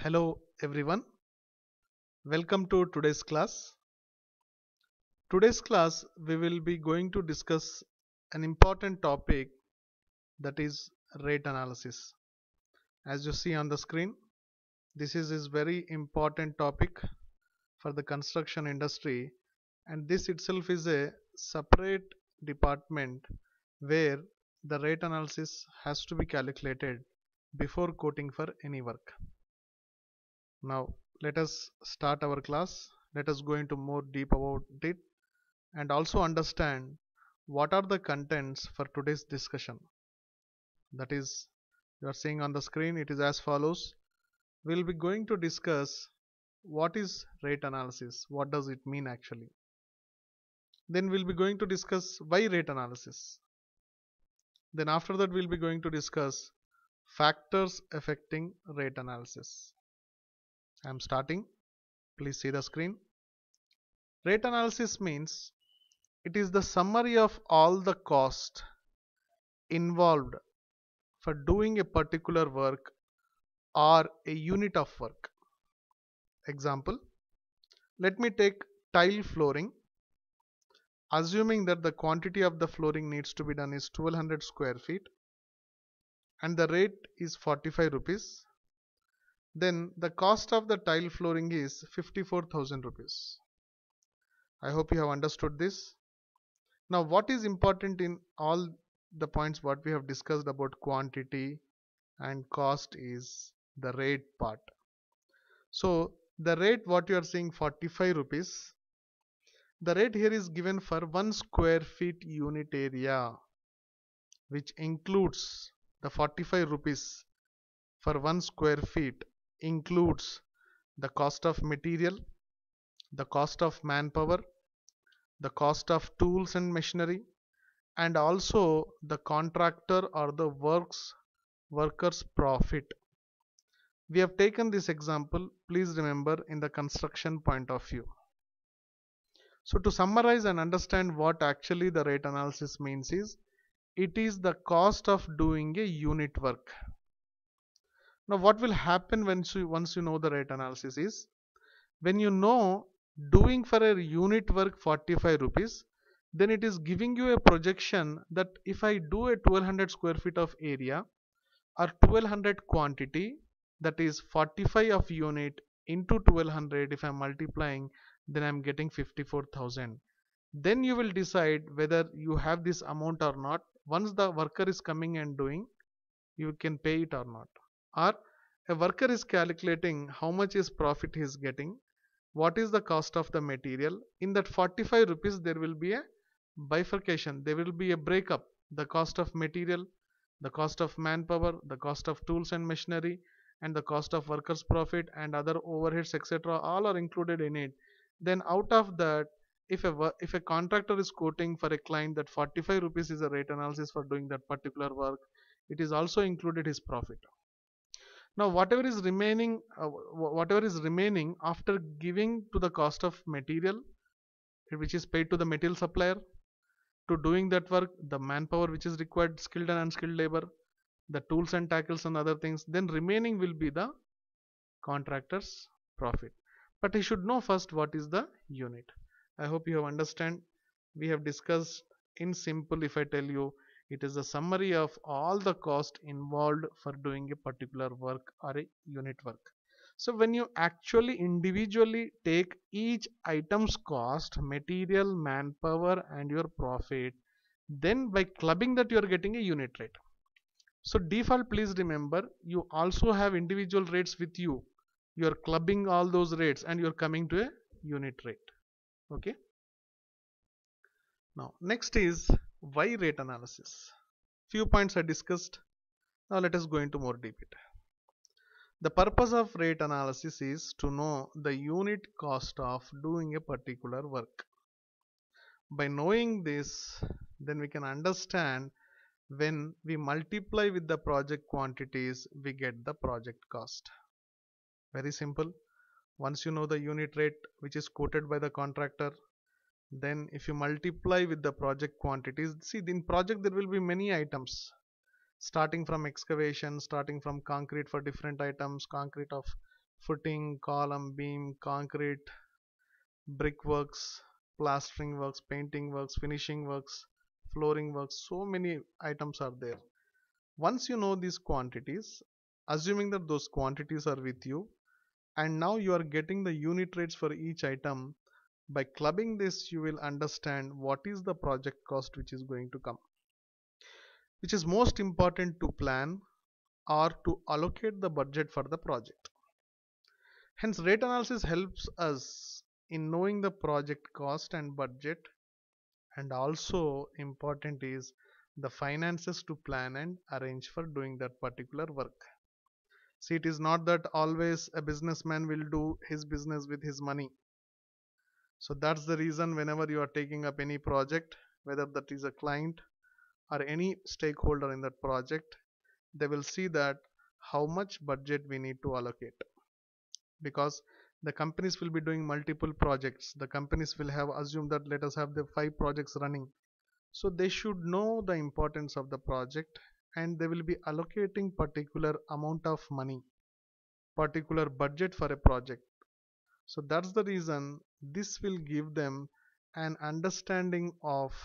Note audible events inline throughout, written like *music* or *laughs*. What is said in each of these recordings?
Hello everyone. Welcome to today's class. Today's class we will be going to discuss an important topic that is rate analysis. As you see on the screen, this is is very important topic for the construction industry and this itself is a separate department where the rate analysis has to be calculated before quoting for any work. Now let us start our class. Let us go into more deep about it and also understand what are the contents for today's discussion. That is you are seeing on the screen it is as follows. We will be going to discuss what is rate analysis, what does it mean actually. Then we'll be going to discuss why rate analysis. Then after that we'll be going to discuss factors affecting rate analysis. I am starting. Please see the screen. Rate analysis means it is the summary of all the cost involved for doing a particular work or a unit of work. Example, let me take tile flooring. Assuming that the quantity of the flooring needs to be done is 1200 square feet and the rate is 45 rupees then the cost of the tile flooring is 54,000 rupees. I hope you have understood this. Now what is important in all the points what we have discussed about quantity and cost is the rate part. So the rate what you are seeing 45 rupees the rate here is given for 1 square feet unit area which includes the 45 rupees for 1 square feet includes the cost of material, the cost of manpower, the cost of tools and machinery, and also the contractor or the works workers profit. We have taken this example, please remember in the construction point of view. So to summarize and understand what actually the rate analysis means is, it is the cost of doing a unit work now what will happen once you, once you know the rate analysis is when you know doing for a unit work 45 rupees then it is giving you a projection that if I do a 1200 square feet of area or 1200 quantity that is 45 of unit into 1200 if I'm multiplying then I'm getting 54,000 then you will decide whether you have this amount or not. Once the worker is coming and doing you can pay it or not or a worker is calculating how much is profit he is getting? What is the cost of the material? In that 45 rupees there will be a bifurcation. There will be a breakup. The cost of material the cost of manpower the cost of tools and machinery and the cost of workers profit and other overheads etc all are included in it. Then out of that if a if a contractor is quoting for a client that 45 rupees is a rate analysis for doing that particular work it is also included his profit now whatever is remaining uh, whatever is remaining after giving to the cost of material which is paid to the material supplier to doing that work the manpower which is required skilled and unskilled labor the tools and tackles and other things then remaining will be the contractor's profit. But he should know first what is the unit. I hope you have understand. We have discussed in simple if i tell you it is a summary of all the cost involved for doing a particular work or a unit work. So when you actually individually take each item's cost, material, manpower and your profit, then by clubbing that you are getting a unit rate. So default please remember you also have individual rates with you. You are clubbing all those rates and you are coming to a unit rate. Okay. Now next is why rate analysis? Few points are discussed. Now let us go into more detail. The purpose of rate analysis is to know the unit cost of doing a particular work. By knowing this, then we can understand when we multiply with the project quantities, we get the project cost. Very simple. Once you know the unit rate which is quoted by the contractor, then if you multiply with the project quantities see in project there will be many items. Starting from excavation starting from concrete for different items concrete of footing column beam concrete brickworks plastering works painting works finishing works flooring works so many items are there. Once you know these quantities assuming that those quantities are with you and now you are getting the unit rates for each item by clubbing this you will understand what is the project cost which is going to come. Which is most important to plan or to allocate the budget for the project. Hence rate analysis helps us in knowing the project cost and budget. And also important is the finances to plan and arrange for doing that particular work. See it is not that always a businessman will do his business with his money so that's the reason whenever you are taking up any project whether that is a client or any stakeholder in that project they will see that how much budget we need to allocate. Because the companies will be doing multiple projects. The companies will have assumed that let us have the five projects running. So they should know the importance of the project and they will be allocating particular amount of money particular budget for a project so that's the reason this will give them an understanding of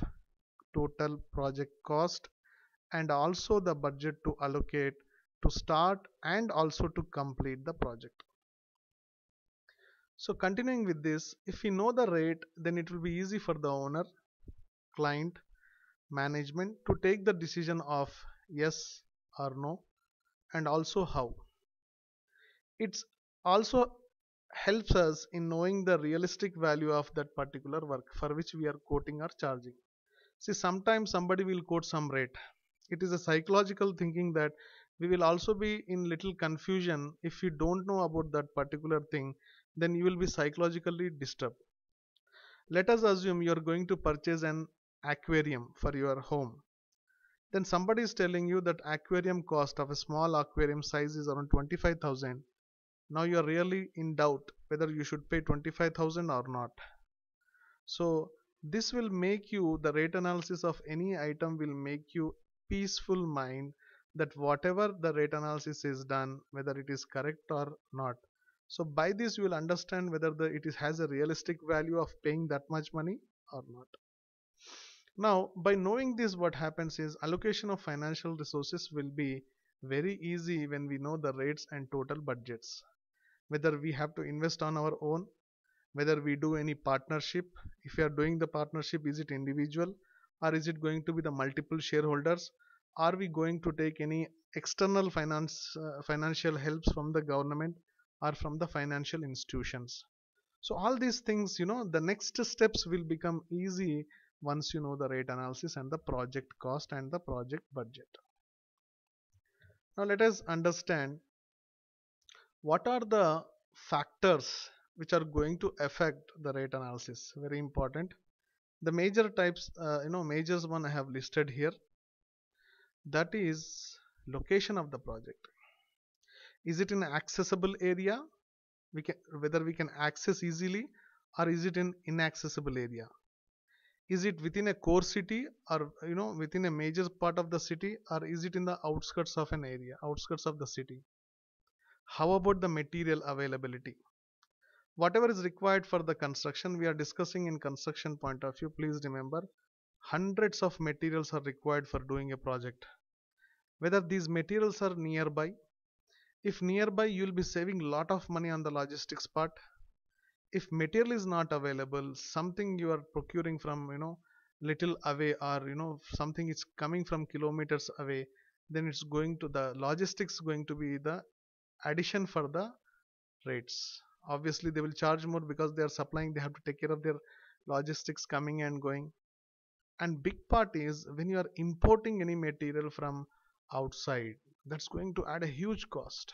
total project cost and also the budget to allocate to start and also to complete the project so continuing with this, if we know the rate, then it will be easy for the owner, client, management to take the decision of yes or no and also how. It's also helps us in knowing the realistic value of that particular work for which we are quoting or charging. See, sometimes somebody will quote some rate. It is a psychological thinking that we will also be in little confusion if you don't know about that particular thing then you will be psychologically disturbed. Let us assume you are going to purchase an aquarium for your home. Then somebody is telling you that aquarium cost of a small aquarium size is around 25,000. Now you are really in doubt whether you should pay 25,000 or not. So this will make you the rate analysis of any item will make you peaceful mind that whatever the rate analysis is done whether it is correct or not so by this you will understand whether the, it is, has a realistic value of paying that much money or not. Now by knowing this what happens is allocation of financial resources will be very easy when we know the rates and total budgets. Whether we have to invest on our own, whether we do any partnership, if we are doing the partnership is it individual or is it going to be the multiple shareholders? Are we going to take any external finance uh, financial helps from the government or from the financial institutions? So all these things you know the next steps will become easy once you know the rate analysis and the project cost and the project budget. Now let us understand what are the factors which are going to affect the rate analysis? Very important. The major types uh, you know majors one i have listed here. That is location of the project. Is it in accessible area? We can whether we can access easily or is it in inaccessible area? Is it within a core city or you know within a major part of the city or is it in the outskirts of an area outskirts of the city how about the material availability? Whatever is required for the construction we are discussing in construction point of view. Please remember hundreds of materials are required for doing a project. Whether these materials are nearby if nearby you will be saving lot of money on the logistics part. If material is not available something you are procuring from you know little away or you know something is coming from kilometers away then it's going to the logistics going to be the addition for the rates. Obviously they will charge more because they are supplying they have to take care of their logistics coming and going. And big part is when you are importing any material from outside that's going to add a huge cost.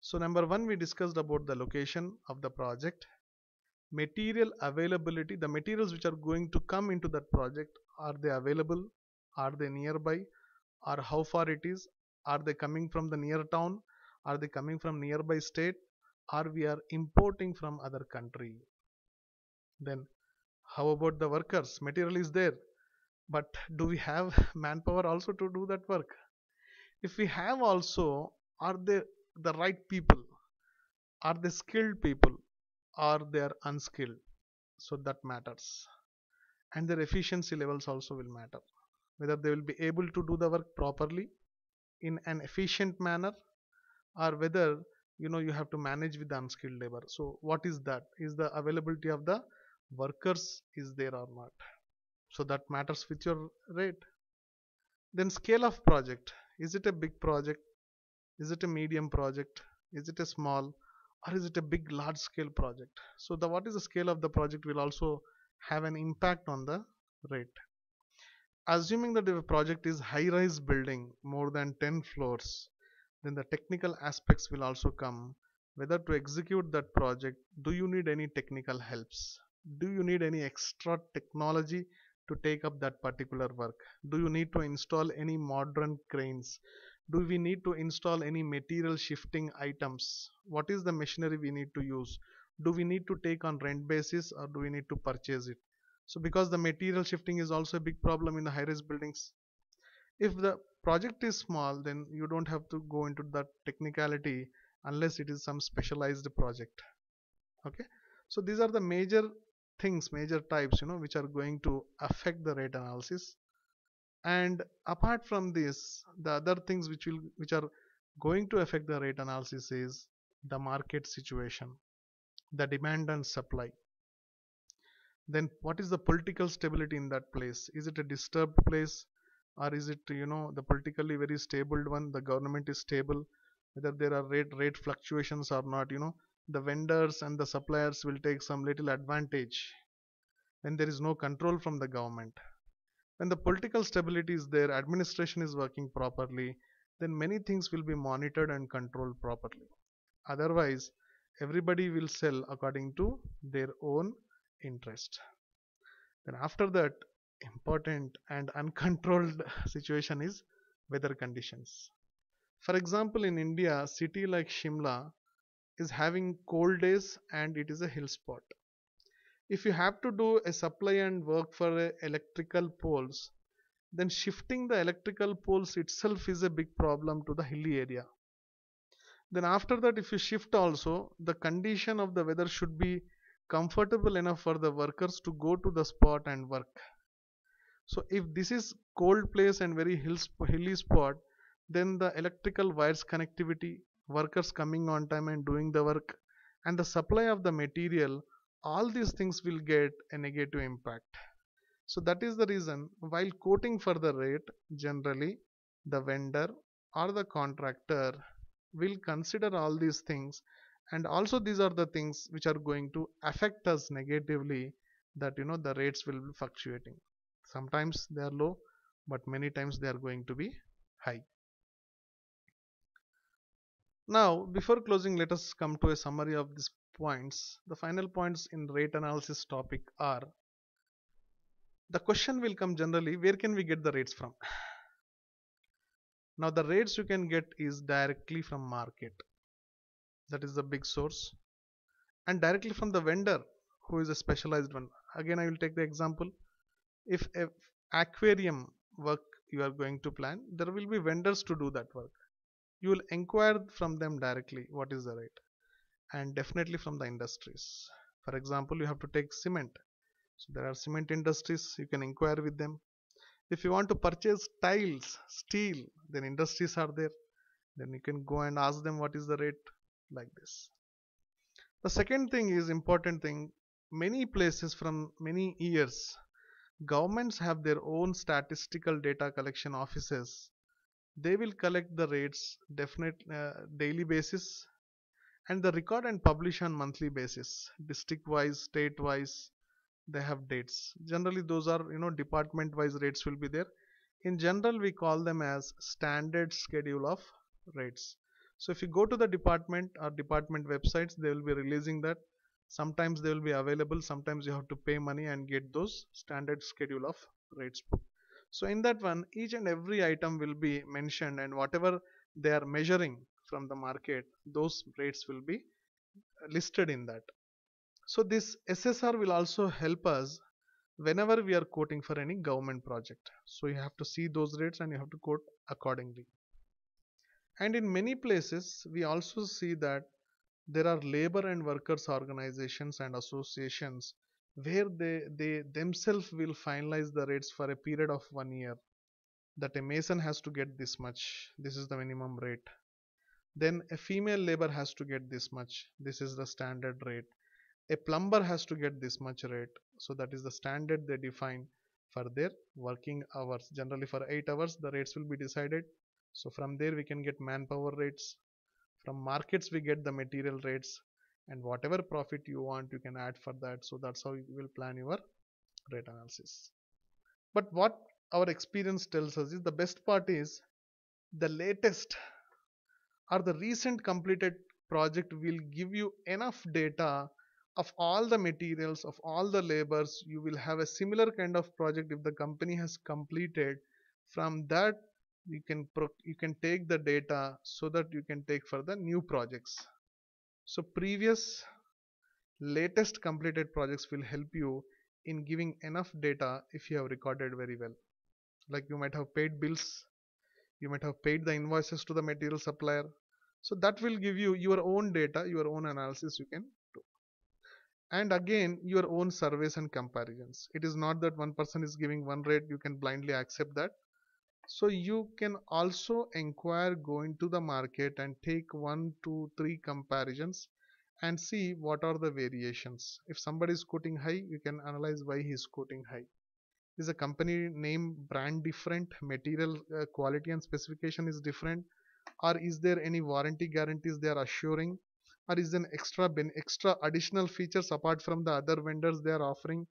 So number one we discussed about the location of the project. Material availability the materials which are going to come into that project are they available? Are they nearby? Or how far it is? Are they coming from the near town are they coming from nearby state or we are importing from other country? Then how about the workers? Material is there but do we have *laughs* manpower also to do that work? If we have also are they the right people? Are they skilled people? Or they are unskilled? So that matters. And their efficiency levels also will matter. Whether they will be able to do the work properly in an efficient manner or whether you know you have to manage with unskilled labor. So what is that? Is the availability of the workers is there or not? So that matters with your rate. Then scale of project. Is it a big project? Is it a medium project? Is it a small? Or is it a big large scale project? So the what is the scale of the project will also have an impact on the rate. Assuming that if a project is high rise building more than 10 floors then the technical aspects will also come. Whether to execute that project do you need any technical helps? Do you need any extra technology to take up that particular work? Do you need to install any modern cranes? Do we need to install any material shifting items? What is the machinery we need to use? Do we need to take on rent basis or do we need to purchase it? So because the material shifting is also a big problem in the high-rise buildings if the project is small then you don't have to go into that technicality unless it is some specialized project. Okay? So these are the major things major types you know which are going to affect the rate analysis. And apart from this the other things which will which are going to affect the rate analysis is the market situation the demand and supply. Then what is the political stability in that place? Is it a disturbed place or is it you know the politically very stable one the government is stable whether there are rate rate fluctuations or not you know the vendors and the suppliers will take some little advantage when there is no control from the government. When the political stability is there administration is working properly then many things will be monitored and controlled properly. Otherwise everybody will sell according to their own interest. Then after that important and uncontrolled *laughs* situation is weather conditions. For example in india city like shimla is having cold days and it is a hill spot. If you have to do a supply and work for electrical poles then shifting the electrical poles itself is a big problem to the hilly area. Then after that if you shift also the condition of the weather should be comfortable enough for the workers to go to the spot and work so if this is cold place and very hill, hilly spot then the electrical wires connectivity workers coming on time and doing the work and the supply of the material all these things will get a negative impact. So that is the reason while quoting for the rate generally the vendor or the contractor will consider all these things and also these are the things which are going to affect us negatively that you know the rates will be fluctuating sometimes they are low but many times they are going to be high. Now before closing let us come to a summary of these points, the final points in rate analysis topic are the question will come generally where can we get the rates from? Now the rates you can get is directly from market. That is the big source. And directly from the vendor who is a specialized one. Again I will take the example if a aquarium work you are going to plan there will be vendors to do that work. You will inquire from them directly what is the rate and definitely from the industries. For example you have to take cement. So there are cement industries you can inquire with them. If you want to purchase tiles steel then industries are there. Then you can go and ask them what is the rate like this. The second thing is important thing many places from many years governments have their own statistical data collection offices. They will collect the rates definite uh, daily basis and the record and publish on monthly basis. District wise state wise they have dates. Generally those are you know department wise rates will be there. In general we call them as standard schedule of rates. So if you go to the department or department websites they will be releasing that sometimes they will be available sometimes you have to pay money and get those standard schedule of rates book. So in that one each and every item will be mentioned and whatever they are measuring from the market those rates will be listed in that. So this ssr will also help us whenever we are quoting for any government project. So you have to see those rates and you have to quote accordingly. And in many places we also see that there are labor and workers organizations and associations where they, they themselves will finalize the rates for a period of one year. That a mason has to get this much. This is the minimum rate. Then a female labor has to get this much. This is the standard rate. A plumber has to get this much rate. So that is the standard they define for their working hours. Generally for 8 hours the rates will be decided. So from there we can get manpower rates from markets we get the material rates and whatever profit you want you can add for that. So that's how you will plan your rate analysis. But what our experience tells us is the best part is the latest or the recent completed project will give you enough data of all the materials of all the labors. You will have a similar kind of project if the company has completed. From that you can you can take the data so that you can take for the new projects. So previous latest completed projects will help you in giving enough data if you have recorded very well. Like you might have paid bills you might have paid the invoices to the material supplier. So that will give you your own data your own analysis you can do. And again your own surveys and comparisons. It is not that one person is giving one rate you can blindly accept that so you can also inquire go into the market and take one two three comparisons and see what are the variations. If somebody is quoting high you can analyze why he is quoting high. Is the company name brand different? Material uh, quality and specification is different? Or is there any warranty guarantees they are assuring? Or is there extra ben extra additional features apart from the other vendors they are offering?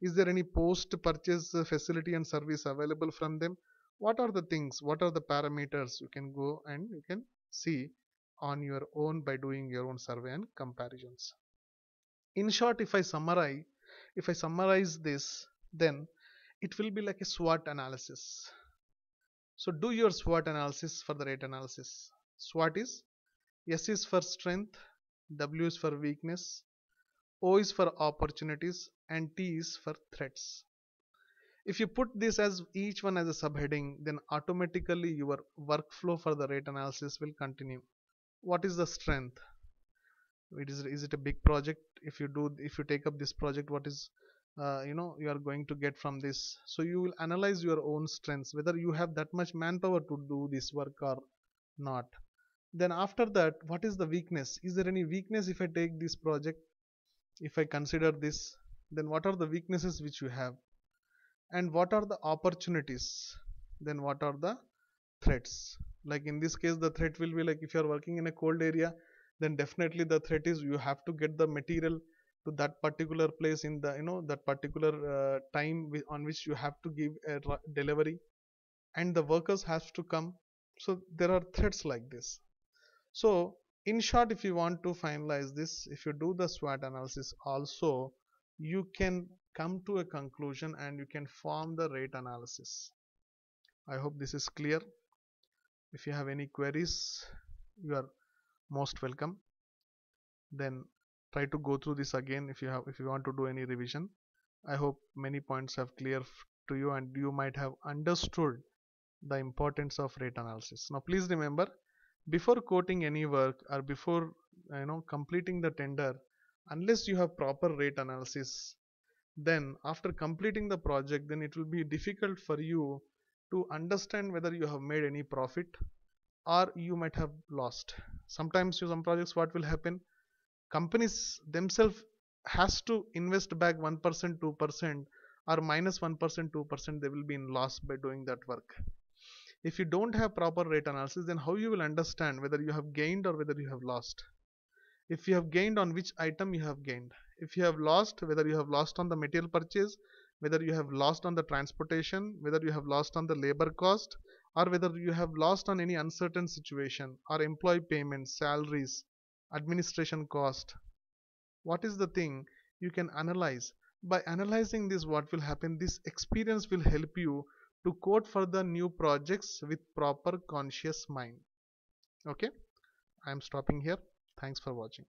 Is there any post purchase facility and service available from them what are the things what are the parameters you can go and you can see on your own by doing your own survey and comparisons in short if i summarize if i summarize this then it will be like a SWOT analysis so do your SWOT analysis for the rate analysis. SWOT is S is for strength, W is for weakness, O is for opportunities and T is for threats. If you put this as each one as a subheading then automatically your workflow for the rate analysis will continue. What is the strength? It is, is it a big project? If you do if you take up this project what is uh, you know you are going to get from this so you will analyze your own strengths whether you have that much manpower to do this work or not then after that what is the weakness is there any weakness if i take this project if i consider this then what are the weaknesses which you have and what are the opportunities? Then what are the threats? Like in this case the threat will be like if you are working in a cold area then definitely the threat is you have to get the material to that particular place in the you know that particular uh, time on which you have to give a delivery. And the workers have to come. So there are threats like this. So in short if you want to finalize this if you do the SWOT analysis also you can come to a conclusion and you can form the rate analysis. I hope this is clear. If you have any queries you are most welcome. Then try to go through this again if you have if you want to do any revision. I hope many points have clear to you and you might have understood the importance of rate analysis. Now please remember before quoting any work or before you know completing the tender unless you have proper rate analysis then after completing the project then it will be difficult for you to understand whether you have made any profit or you might have lost. Sometimes to some projects what will happen? Companies themselves has to invest back 1% 2% or minus 1 2% they will be in loss by doing that work. If you don't have proper rate analysis then how you will understand whether you have gained or whether you have lost? If you have gained on which item you have gained if you have lost whether you have lost on the material purchase whether you have lost on the transportation whether you have lost on the labor cost or whether you have lost on any uncertain situation or employee payments salaries administration cost what is the thing you can analyze? By analyzing this what will happen? This experience will help you to code for the new projects with proper conscious mind. Okay? I am stopping here. Thanks for watching